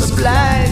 sublime.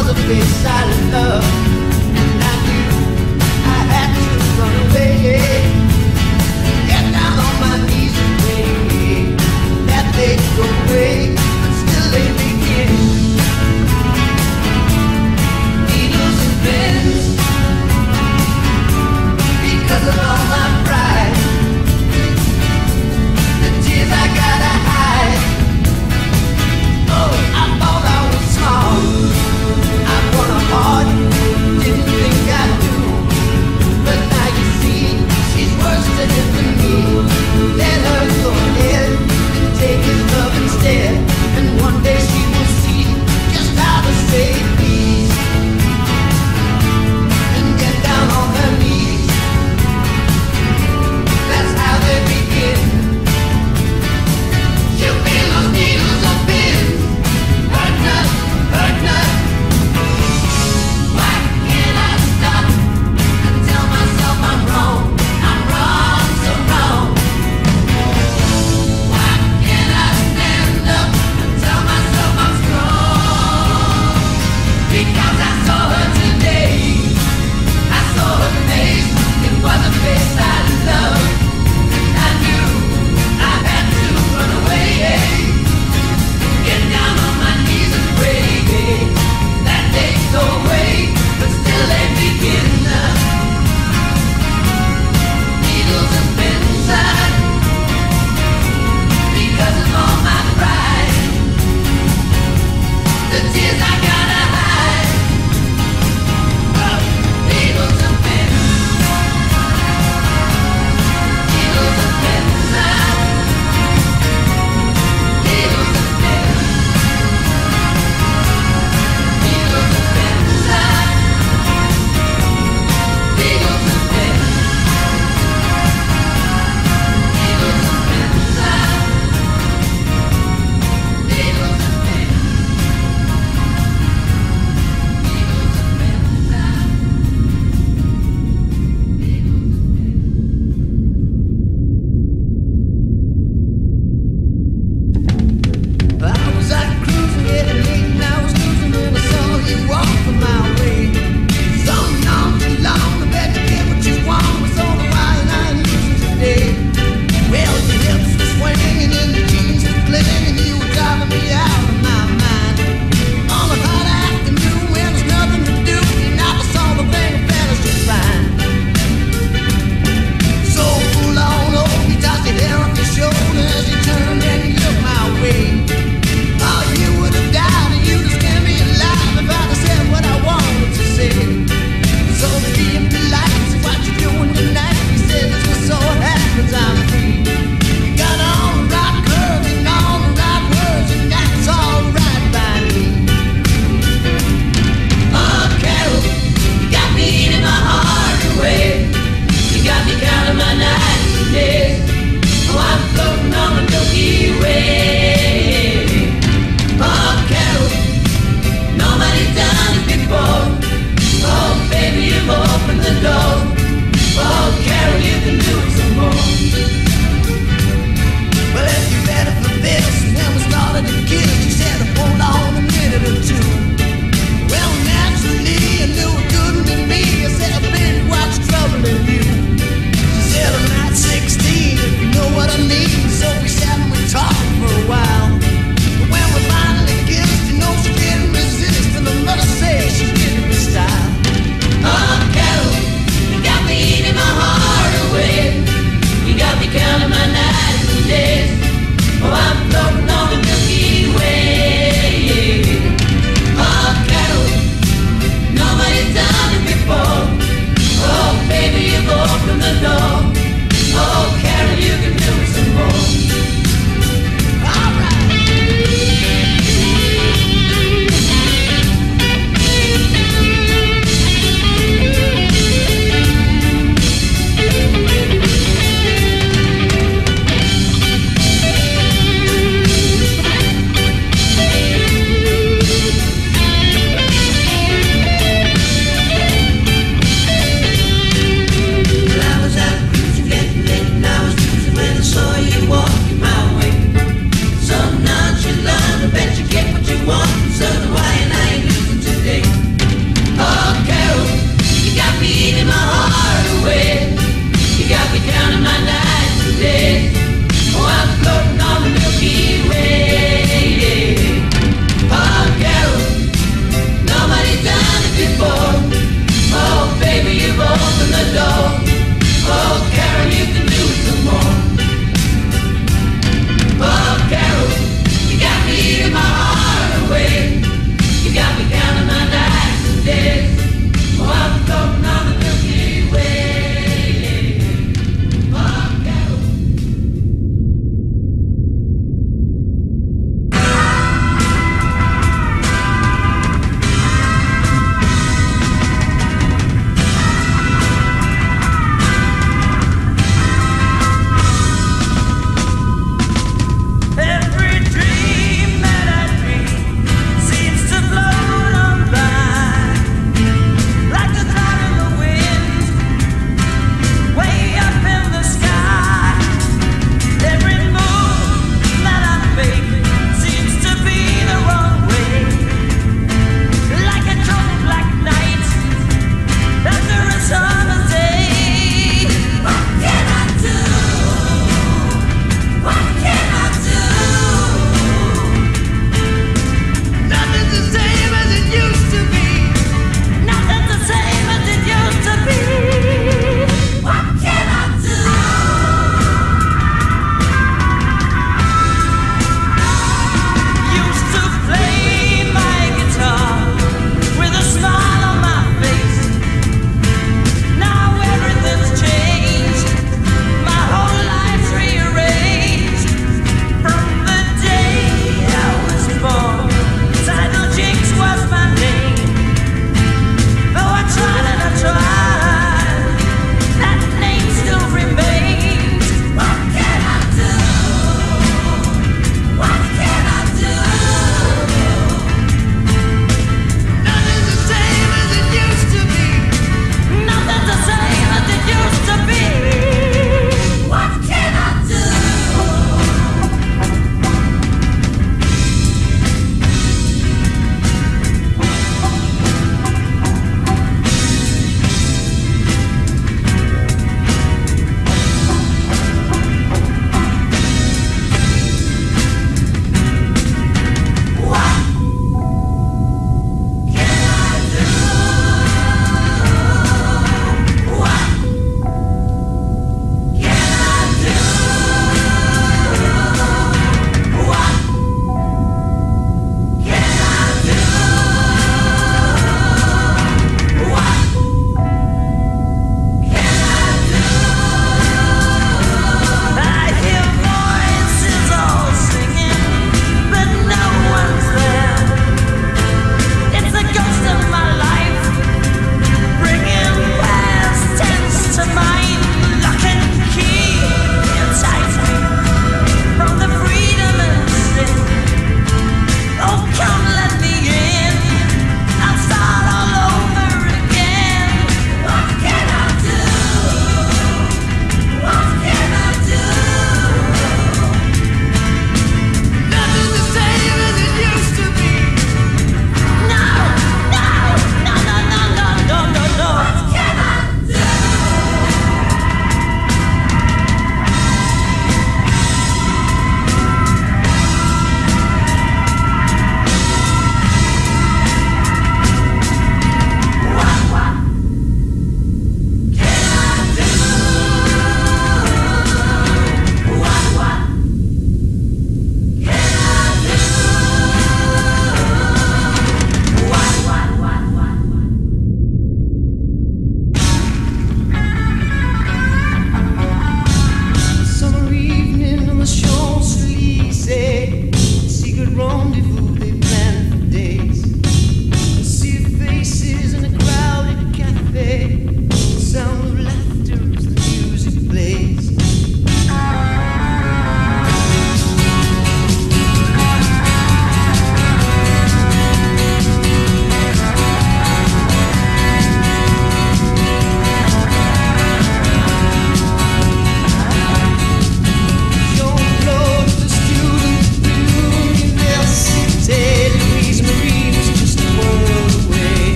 Was of his I love.